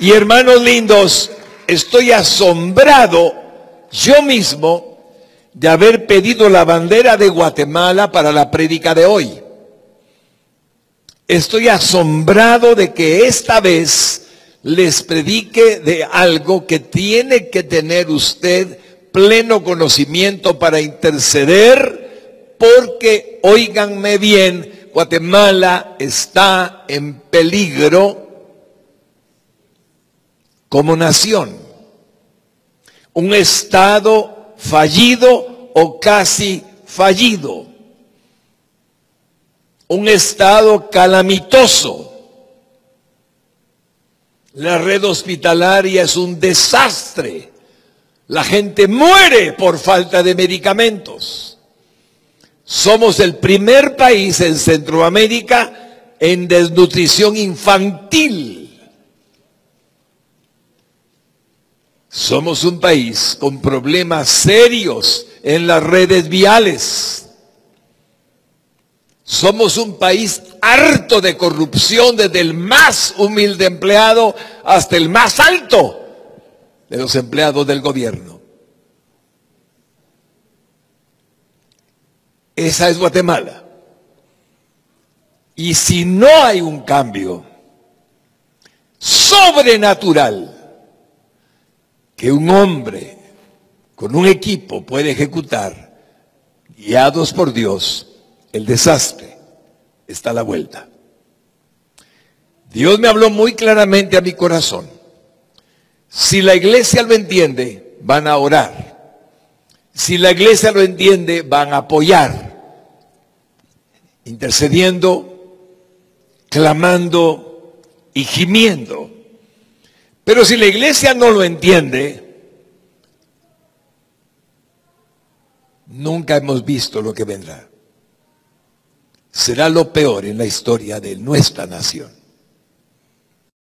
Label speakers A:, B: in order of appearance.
A: Y hermanos lindos, estoy asombrado yo mismo de haber pedido la bandera de Guatemala para la prédica de hoy. Estoy asombrado de que esta vez les predique de algo que tiene que tener usted pleno conocimiento para interceder, porque, oíganme bien, Guatemala está en peligro como nación. Un Estado fallido o casi fallido. Un Estado calamitoso. La red hospitalaria es un desastre. La gente muere por falta de medicamentos. Somos el primer país en Centroamérica en desnutrición infantil. Somos un país con problemas serios en las redes viales. Somos un país harto de corrupción desde el más humilde empleado hasta el más alto de los empleados del gobierno. Esa es Guatemala. Y si no hay un cambio sobrenatural, que un hombre con un equipo puede ejecutar, guiados por Dios, el desastre está a la vuelta. Dios me habló muy claramente a mi corazón. Si la iglesia lo entiende, van a orar. Si la iglesia lo entiende, van a apoyar, intercediendo, clamando y gimiendo pero si la iglesia no lo entiende, nunca hemos visto lo que vendrá. Será lo peor en la historia de nuestra nación.